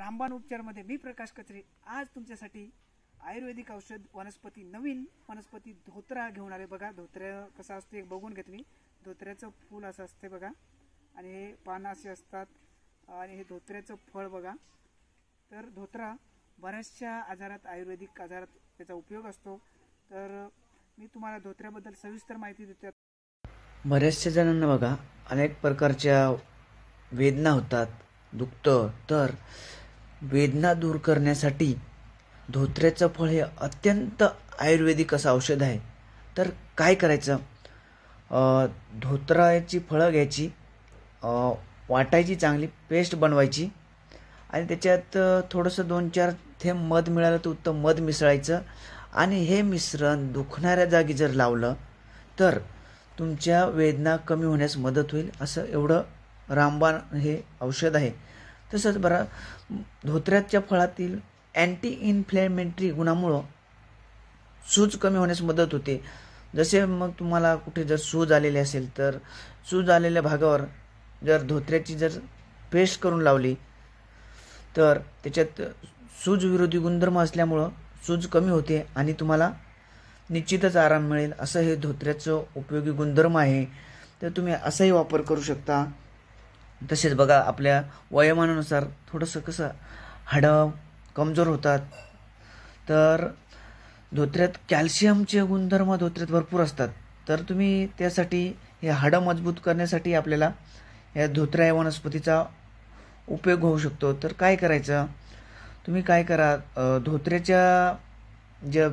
रामबाण उपचारमध्ये मी प्रकाश कचरे. आज तुमच्यासाठी आयुर्वेदिक औषध वनस्पती नवीन वनस्पती धोत्रा घेऊन आले बघा. धोत्र्या कसा असतो एक बघून घेतली. धोत्र्याचं फूल असं असते बघा. आणि हे पानं असे असतात. आणि हे धोत्र्याचं फळ बघा. तर धोत्रा बऱ्याचशा आजारात आयुर्वेदिक आजारात त्याचा उपयोग असतो. तर मी तुम्हाला धोत्र्याबद्दल सविस्तर माहिती देतो. बऱ्याचशा जणांना बघा अनेक प्रकारच्या वेदना होतात दुखतं. तर वेदना दूर करण्यासाठी धोत्र्याचं फळ हे अत्यंत आयुर्वेदिक असं औषध आहे. तर काय करायचं? धोत्राची फळं घ्यायची वाटायची चांगली पेस्ट बनवायची आणि त्याच्यात थोडंसं दोन चार थेंब मध मिळालं तर उत्तम मध मिसळायचं आणि हे मिश्रण दुखणाऱ्या जागी जर लावलं तर तुमच्या वेदना कमी होण्यास मदत होईल असं एवढं रामबाण हे औषध आहे. तसंच बरं धोत्र्याच्या फळातील अँटी इन्फ्लेमेटरी गुणामुळं सूज कमी होण्यास मदत होते. जसे मग तुम्हाला कुठे जर सूज आलेली असेल तर सूज आलेल्या भागावर जर धोत्र्याची जर पेस्ट करून लावली तर त्याच्यात सूजविरोधी गुणधर्म असल्यामुळं सूज कमी होते आणि तुम्हाला निश्चितच आराम मिळेल. असं हे धोत्र्याचं उपयोगी गुणधर्म आहे. तर तुम्ही असाही वापर करू शकता. तसेच बघा आपल्या वयोमानानुसार थोडंसं कसं हाडं कमजोर होतात. तर धोत्र्यात कॅल्शियमचे गुणधर्म धोत्र्यात भरपूर असतात. तर तुम्ही त्यासाठी हे हाडं मजबूत करण्यासाठी आपल्याला या धोत्र्या या वनस्पतीचा उपयोग होऊ शकतो. तर काय करायचं? तुम्ही काय करा धोत्र्याच्या ज्या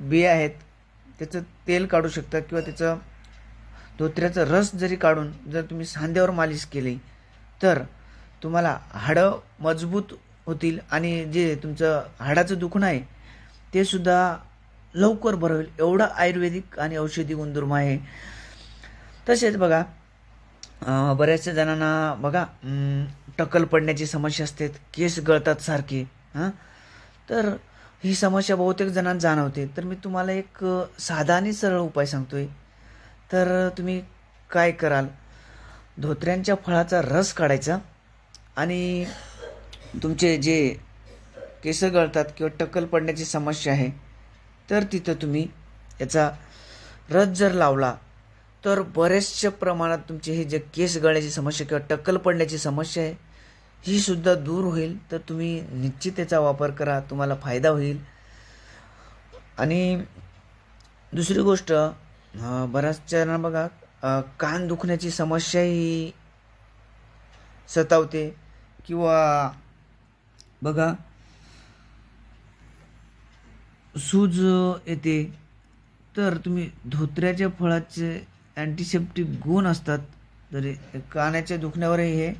बिया आहेत त्याचं तेल काढू शकता किंवा त्याचं धोत्र्याचा रस जरी काढून जर तुम्ही सांध्यावर मालिश केली तर तुम्हाला हाडं मजबूत होतील आणि जे तुमचं हाडाचं दुखणं आहे ते सुद्धा लवकर बरं होईल. एवढं आयुर्वेदिक आणि औषधी गुणधर्म आहे. तसेच बघा बऱ्याचशा जणांना बघा टक्कल पडण्याची समस्या असते केस गळतात सारखे हां? तर ही समस्या बहुतेक जणांना जाणवते. तर मी तुम्हाला एक साधा आणि सरळ उपाय सांगतोय. तर तुम्ही काय कराल? धोत्र्यांच्या फळाचा रस काढायचा आणि तुमचे जे केस गळतात किंवा टक्कल पडण्याची समस्या आहे तर तिथं तुम्ही याचा रस जर लावला तर बऱ्याचशा प्रमाणात तुमचे हे जे केस गळण्याची समस्या किंवा टक्कल पडण्याची समस्या आहे ही सुद्धा दूर होईल. तर तुम्ही निश्चित त्याचा वापर करा तुम्हाला फायदा होईल. आणि दुसरी गोष्ट अं, बऱ्याच जणांना बघा कान दुखण्याची समस्या ही सतावते किंवा बघा सूज येते. तर तुम्ही धोत्र्याच्या फळाचे अँटीसेप्टिक गुण असतात तरी कानाच्या दुखण्यावरही हे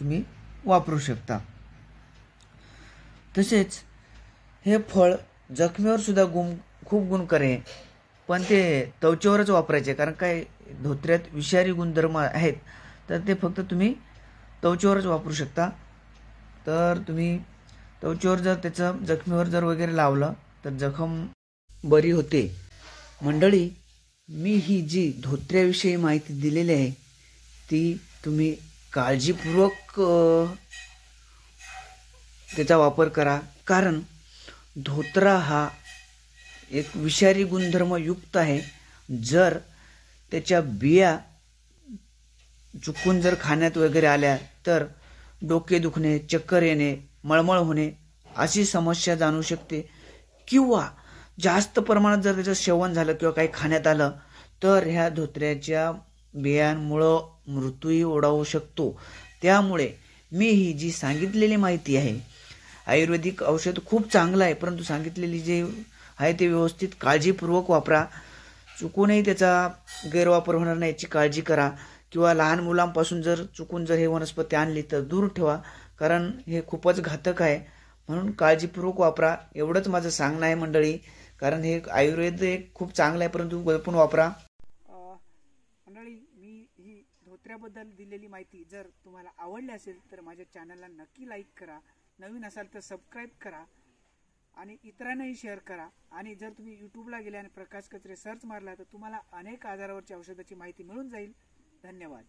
तुम्ही वापरू शकता. तसेच हे फळ जखमेवर सुद्धा गुण खूप गुण करे पण ते त्वचेवरच वापरायचे कारण काय धोत्र्यात विषारी गुणधर्म आहेत तर ते फक्त तुम्ही त्वचेवरच वापरू शकता. तर तुम्ही त्वचेवर जर त्याचं जखमेवर जर वगैरे लावलं तर जखम बरी होते. मंडळी मी ही जी धोत्र्याविषयी माहिती दिलेली आहे ती तुम्ही काळजीपूर्वक त्याचा वापर करा. कारण धोत्रा हा एक विषारी गुणधर्म युक्त आहे. जर त्याच्या बिया चुकून जर खाण्यात वगैरे आल्या तर डोके दुखणे चक्कर येणे मळमळ होणे अशी समस्या जाणू शकते. किंवा जास्त प्रमाणात जर त्याचं सेवन झालं किंवा काही खाण्यात आलं तर ह्या धोत्र्याच्या बियांमुळं मृत्यूही ओढावू शकतो. त्यामुळे मी ही जी सांगितलेली माहिती आहे आयुर्वेदिक औषध खूप चांगलं आहे परंतु सांगितलेली जे आहे ते व्यवस्थित काळजीपूर्वक वापरा. चुकूनही त्याचा गैरवापर होणार नाही याची काळजी करा. किंवा लहान मुलांपासून जर चुकून जर हे वनस्पती आणली तर दूर ठेवा कारण हे खूपच घातक आहे. म्हणून काळजीपूर्वक वापरा. एवढंच माझं सांगणं आहे मंडळी कारण हे आयुर्वेद एक खूप चांगलं आहे परंतु जपून वापरा. मंडळी मी ही धोत्र्याबद्दल दिलेली माहिती जर तुम्हाला आवडली असेल तर माझ्या चॅनलला नक्की लाईक करा. नवीन असाल तर सबस्क्राईब करा. आणि इतरांनाही शेअर करा. आणि जर तुम्ही यूट्यूबला गेले आणि प्रकाश कचरे सर्च मारला तर तुम्हाला अनेक आजारावरच्या औषधाची माहिती मिळून जाईल. धन्यवाद.